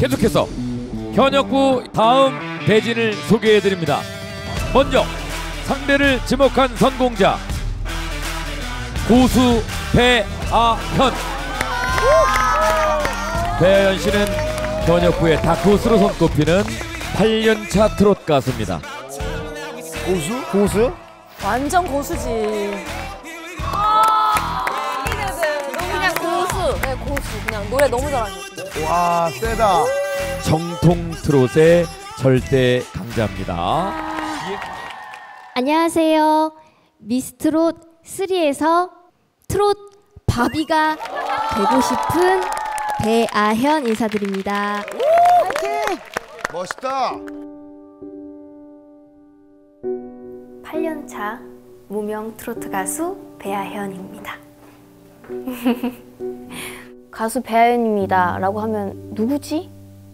계속해서 현역구 다음 대진을 소개해드립니다. 먼저 상대를 지목한 선공자 고수 배아현 배아현 씨는 현역구의 다크호스로 손꼽히는 8년차 트롯 가수입니다. 고수? 고수? 완전 고수지. 그냥 노래 너무 잘하셨어요. 와 세다. 정통 트롯의 절대 강자입니다. 안녕하세요. 미스트롯 3에서 트롯 바비가 되고 싶은 배아현 인사드립니다. 멋있다. 8년차 무명 트로트 가수 배아현입니다. 가수 배아현입니다 라고 하면 누구지?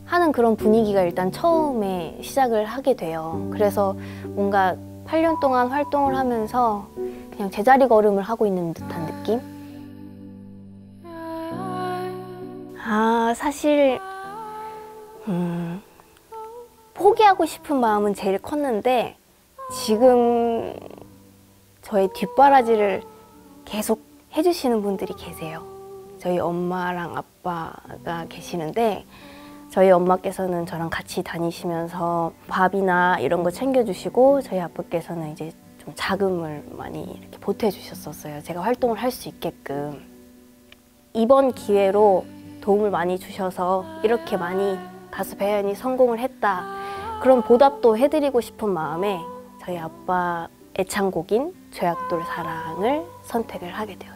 하는 그런 분위기가 일단 처음에 시작을 하게 돼요. 그래서 뭔가 8년 동안 활동을 하면서 그냥 제자리 걸음을 하고 있는 듯한 느낌? 아, 사실, 음, 포기하고 싶은 마음은 제일 컸는데, 지금 저의 뒷바라지를 계속 해주시는 분들이 계세요. 저희 엄마랑 아빠가 계시는데 저희 엄마께서는 저랑 같이 다니시면서 밥이나 이런 거 챙겨주시고 저희 아빠께서는 이제 좀 자금을 많이 이렇게 보태주셨었어요. 제가 활동을 할 수 있게끔. 이번 기회로 도움을 많이 주셔서 이렇게 많이 가수 배현이 성공을 했다. 그런 보답도 해드리고 싶은 마음에 저희 아빠 애창곡인 조약돌 사랑을 선택을 하게 되었습니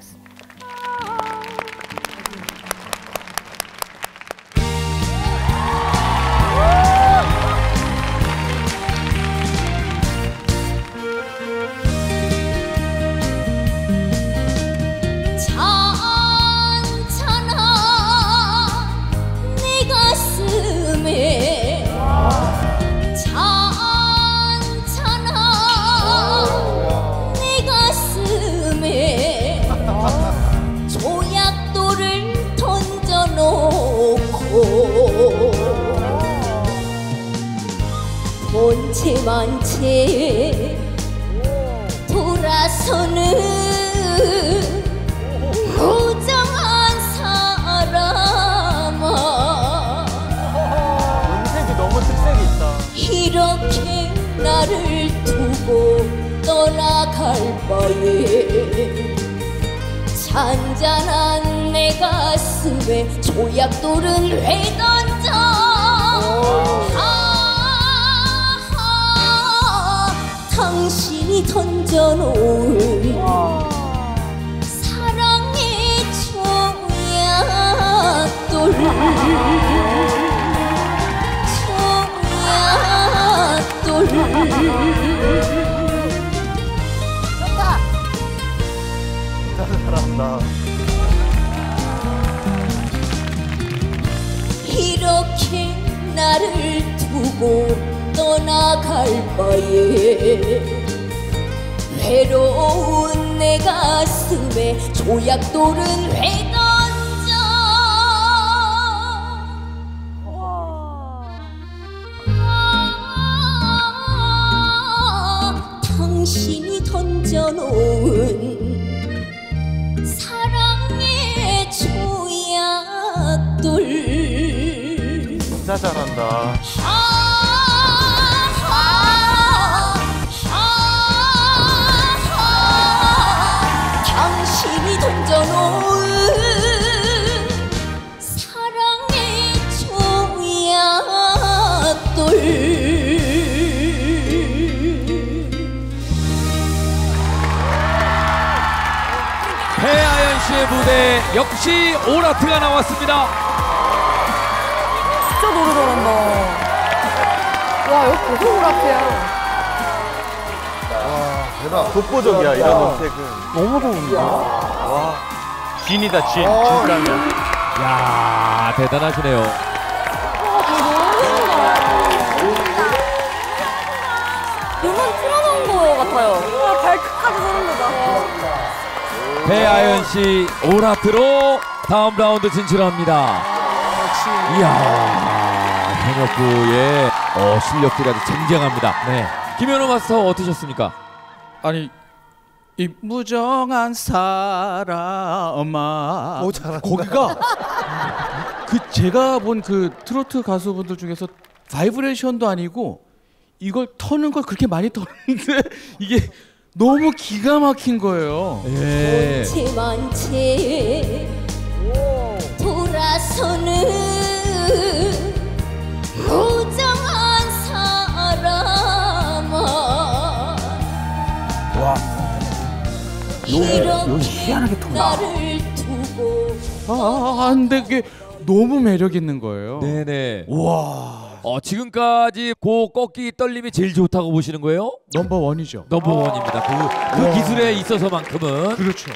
본체만체 돌아서는 무정한 사람아. 음색이 너무 특색이 있다. 이렇게 나를 두고 떠나갈 바에 잔잔한 내 가슴에 조약돌은 왜 던져 이 던져놓은 사랑의 조약돌 잘한다. 이렇게 나를 두고 떠나갈 바에 외로운 내 가슴에 조약돌은 왜 던져 아, 당신이 던져놓은 사랑의 조약돌 진짜 잘한다. 씨의 무대 역시 오라트가 나왔습니다. 진짜 노래 잘한다. 와, 여기 고소울 앞이야. 대박. 독보적이야 이런 음색은. 너무 좋은데. 진이다 진. 어. 진짜면. 야 대단하시네요. 배아현 씨 올하트로 다음 라운드 진출합니다. 이야 현역부의 어, 실력들이 아주 쟁쟁합니다. 네. 김연우 마스터 어떠셨습니까? 아니 이 무정한 사람아 오, 잘한다. 거기가 그 제가 본 그 트로트 가수분들 중에서 바이브레이션도 아니고 이걸 터는 걸 그렇게 많이 터는데 이게 너무 기가 막힌 거예요. 예. 돌아서는 무정한 사람아 이렇게 나를 두고 아, 아, 아, 근데 그게 너무 매력 있는 거예요. 네네. 와. 어, 지금까지 고 꺾기 떨림이 제일 좋다고 보시는 거예요? 넘버 원이죠. 넘버 원입니다. 그, 그 기술에 있어서만큼은. 그렇죠.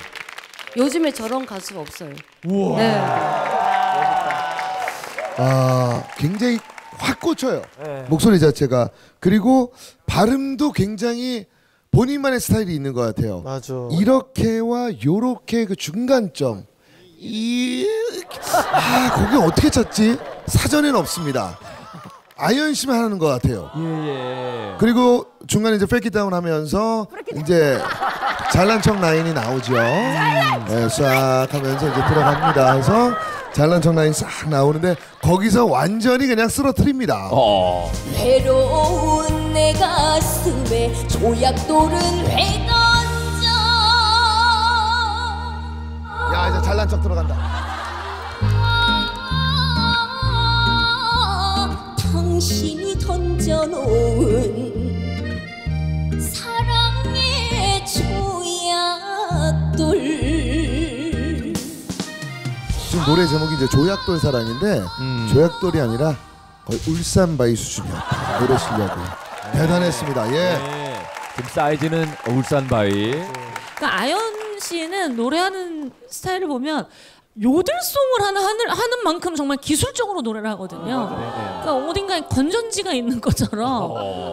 요즘에 저런 가수가 없어요. 우와. 네. 아 굉장히 확 꽂혀요 목소리 자체가 그리고 발음도 굉장히 본인만의 스타일이 있는 것 같아요 맞아. 이렇게와 요렇게 그 중간점 이 아, 거기 어떻게 찾지? 사전에는 없습니다. 아이언심을 하는 것 같아요. 예, 예. 그리고 중간에 이제 프레키 다운 하면서 이제 잘난 척 라인이 나오죠. 네, 싹 하면서 이제 들어갑니다. 해서 잘난 척 라인 싹 나오는데 거기서 완전히 그냥 쓰러뜨립니다. 어. 외로운 내 가슴에 조약돌은 회 던져 야 이제 잘난 척 들어간다. 당신이 던져놓은 사랑의 조약돌 지금 노래 제목이 이제 조약돌 사랑인데 음. 조약돌이 아니라 거의 울산바위 수준이었다. 노래 실력이 대단했습니다. 예. 네. 지금 사이즈는 울산 바위. 그러니까 아연 씨는 노래하는 스타일을 보면 요들송을 하는, 하는 하는 만큼 정말 기술적으로 노래를 하거든요. 그러니까 어딘가에 건전지가 있는 것처럼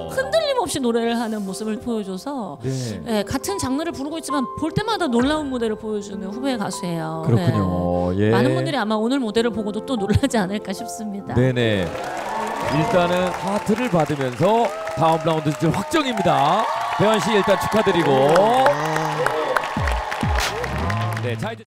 흔들림 없이 노래를 하는 모습을 보여줘서 네. 예, 같은 장르를 부르고 있지만 볼 때마다 놀라운 무대를 보여주는 후배 가수예요. 그렇군요. 네. 예. 많은 분들이 아마 오늘 무대를 보고도 또 놀라지 않을까 싶습니다. 네네. 일단은 하트를 받으면서 다음 라운드 진출 확정입니다. 배현 씨 일단 축하드리고. 네, 자 이제.